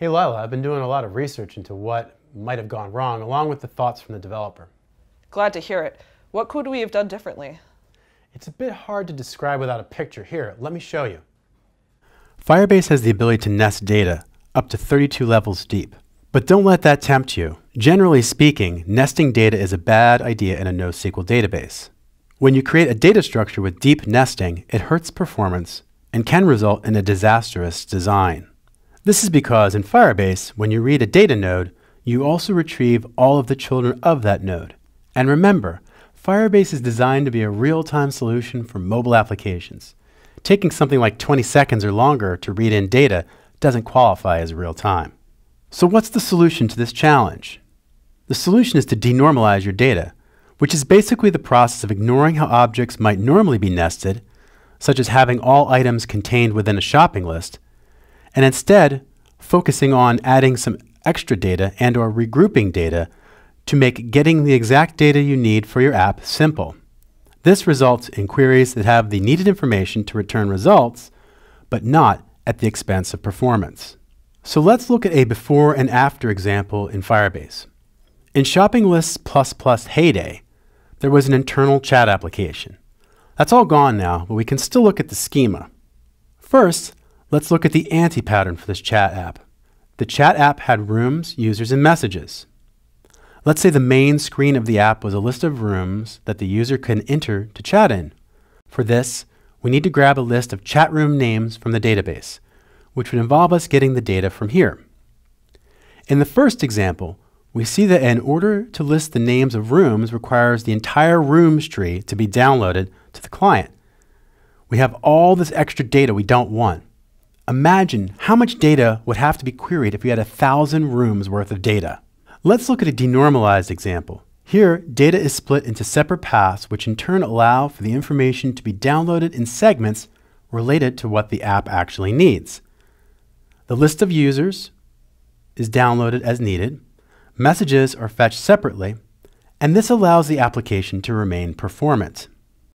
Hey Lila, I've been doing a lot of research into what might have gone wrong, along with the thoughts from the developer. Glad to hear it. What could we have done differently? It's a bit hard to describe without a picture. Here, let me show you. Firebase has the ability to nest data up to 32 levels deep. But don't let that tempt you. Generally speaking, nesting data is a bad idea in a NoSQL database. When you create a data structure with deep nesting, it hurts performance and can result in a disastrous design. This is because in Firebase, when you read a data node, you also retrieve all of the children of that node. And remember, Firebase is designed to be a real-time solution for mobile applications. Taking something like 20 seconds or longer to read in data doesn't qualify as real time. So what's the solution to this challenge? The solution is to denormalize your data, which is basically the process of ignoring how objects might normally be nested, such as having all items contained within a shopping list, and instead focusing on adding some extra data and or regrouping data to make getting the exact data you need for your app simple. This results in queries that have the needed information to return results, but not at the expense of performance. So let's look at a before and after example in Firebase. In Shopping Lists Plus Plus heyday, there was an internal chat application. That's all gone now, but we can still look at the schema. First, let's look at the anti-pattern for this chat app. The chat app had rooms, users, and messages. Let's say the main screen of the app was a list of rooms that the user can enter to chat in. For this, we need to grab a list of chat room names from the database, which would involve us getting the data from here. In the first example, we see that in order to list the names of rooms requires the entire rooms tree to be downloaded to the client. We have all this extra data we don't want. Imagine how much data would have to be queried if we had a thousand rooms worth of data. Let's look at a denormalized example. Here, data is split into separate paths, which in turn allow for the information to be downloaded in segments related to what the app actually needs. The list of users is downloaded as needed, messages are fetched separately, and this allows the application to remain performant.